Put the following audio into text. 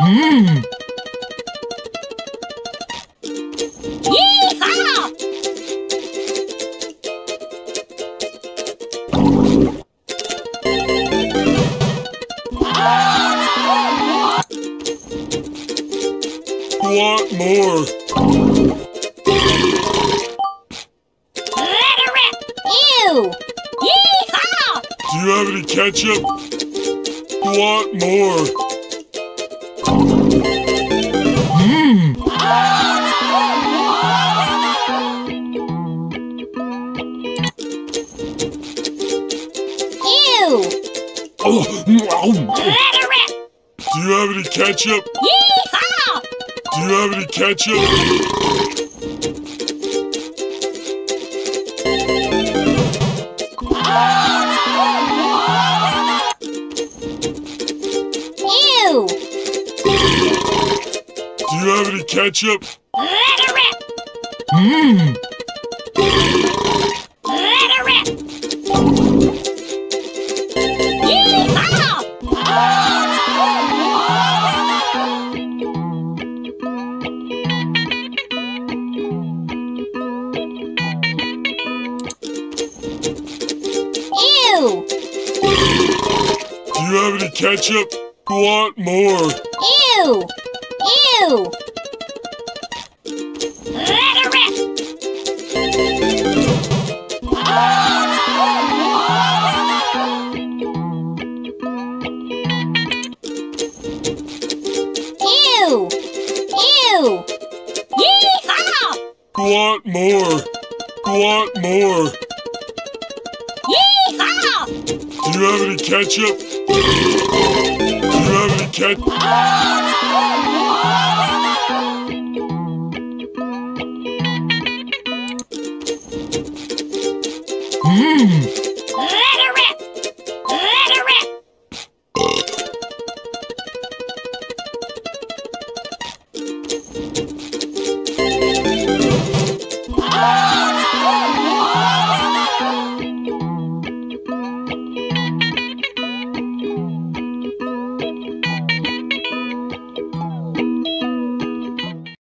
Mmm. want more. Let rip! Ew! Yeehaw! Do you have any ketchup? Want more? Oh, oh, oh. Do you have any ketchup? Yeehaw! Do you have any ketchup? Do mmm. you have any ketchup? Let her rip! Mmm. Let her rip! Yeehaw! Ew! Do you have any ketchup? Want more? Ew! Ew! Want more. Want more. Yeehaw! Do you have any ketchup? Do you have any ketchup? Mmm. Let her rip! Let her rip!